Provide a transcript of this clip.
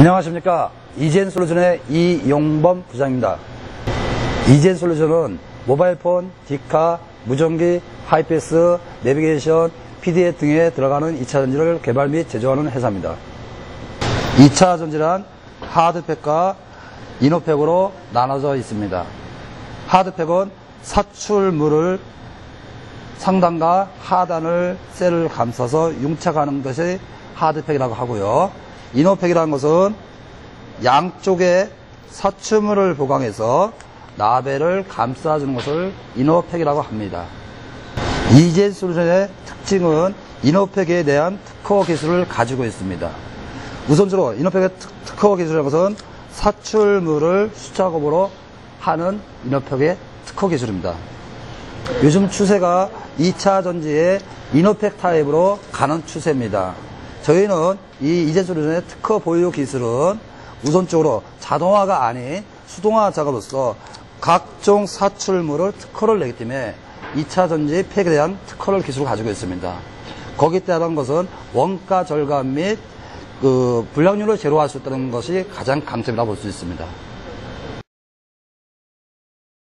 안녕하십니까. 이젠 솔루션의 이용범 부장입니다. 이젠 솔루션은 모바일폰, 디카, 무전기, 하이패스, 내비게이션, PDF 등에 들어가는 2차 전지를 개발 및 제조하는 회사입니다. 2차 전지란 하드팩과 이노팩으로 나눠져 있습니다. 하드팩은 사출물을 상단과 하단을 셀을 감싸서 융착하는 것이 하드팩이라고 하고요. 이노팩이라는 것은 양쪽에 사출물을 보강해서 나벨을 감싸주는 것을 이노팩이라고 합니다. 이젠 솔루션의 특징은 이노팩에 대한 특허 기술을 가지고 있습니다. 우선적으로 이노팩의 특- 특허 기술이라는 것은 사출물을 수작업으로 하는 이노팩의 특허 기술입니다. 요즘 추세가 2차 전지의 이노팩 타입으로 가는 추세입니다. 저희는 이 이젠 솔루션의 특허 보유 기술은 우선적으로 자동화가 아닌 수동화 작업으로서 각종 사출물을 특허를 내기 때문에 2차 전지 팩에 대한 특허를 기술을 가지고 있습니다. 거기에 따른 것은 원가 절감 및 그 불량률을 제로할 수 있다는 것이 가장 강점이라고 볼 수 있습니다.